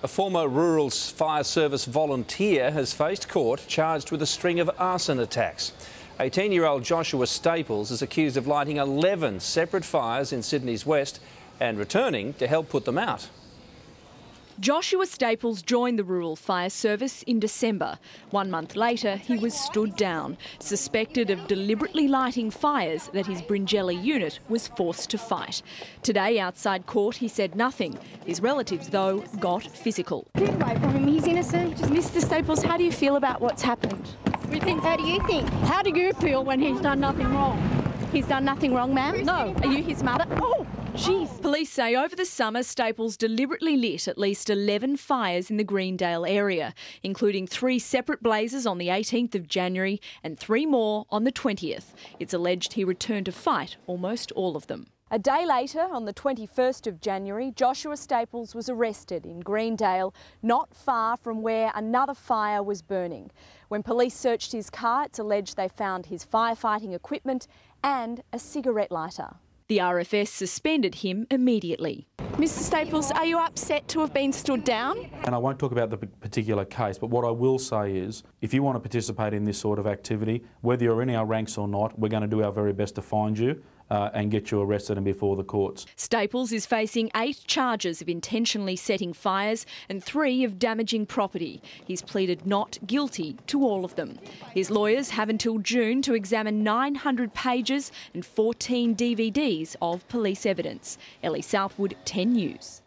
A former rural fire service volunteer has faced court charged with a string of arson attacks. 18 year old Joshua Staples is accused of lighting 11 separate fires in Sydney's West and returning to help put them out. Joshua Staples joined the Rural Fire Service in December. One month later, he was stood down, suspected of deliberately lighting fires that his Bringelly unit was forced to fight. Today, outside court, he said nothing. His relatives, though, got physical. Get away from him, he's innocent. Mr Staples, how do you feel about what's happened? We think, how do you think? How do you feel when he's done nothing wrong? He's done nothing wrong, ma'am? No. Are you his mother? Oh! Jeez. Police say over the summer, Staples deliberately lit at least 11 fires in the Greendale area, including three separate blazes on the 18th of January and three more on the 20th. It's alleged he returned to fight almost all of them. A day later, on the 21st of January, Joshua Staples was arrested in Greendale, not far from where another fire was burning. When police searched his car, it's alleged they found his firefighting equipment and a cigarette lighter. The RFS suspended him immediately. Mr Staples, are you upset to have been stood down? And I won't talk about the particular case, but what I will say is if you want to participate in this sort of activity, whether you're in our ranks or not, we're going to do our very best to find you uh, and get you arrested and before the courts. Staples is facing eight charges of intentionally setting fires and three of damaging property. He's pleaded not guilty to all of them. His lawyers have until June to examine 900 pages and 14 DVDs of police evidence. Ellie Southwood, 10 News.